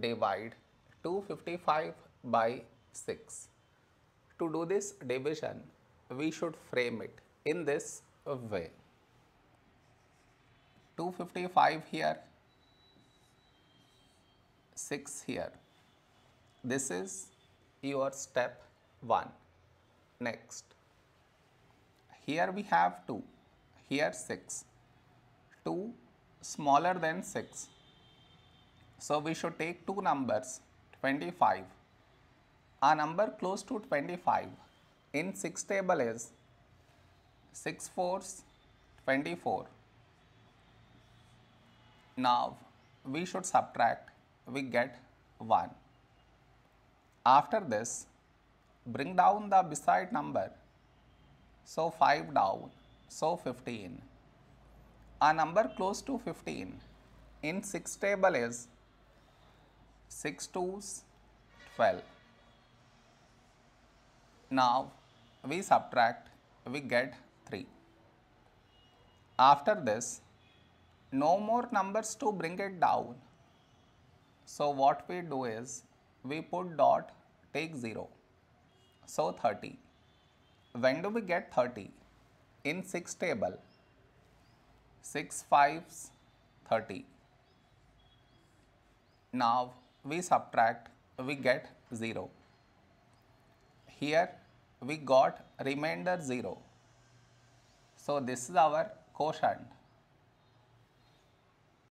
divide 255 by 6. To do this division, we should frame it in this way. 255 here, 6 here. This is your step 1. Next, here we have 2, here 6. 2 smaller than 6. So we should take two numbers 25. A number close to 25 in 6 table is 6 fours 24. Now we should subtract, we get 1. After this, bring down the beside number. So 5 down, so 15. A number close to 15 in 6 table is 6 twos 12. Now we subtract, we get 3. After this, no more numbers to bring it down. So what we do is, we put dot, take 0. So 30. When do we get 30? In 6 table, 6 fives 30. Now we subtract, we get 0. Here we got remainder 0. So this is our quotient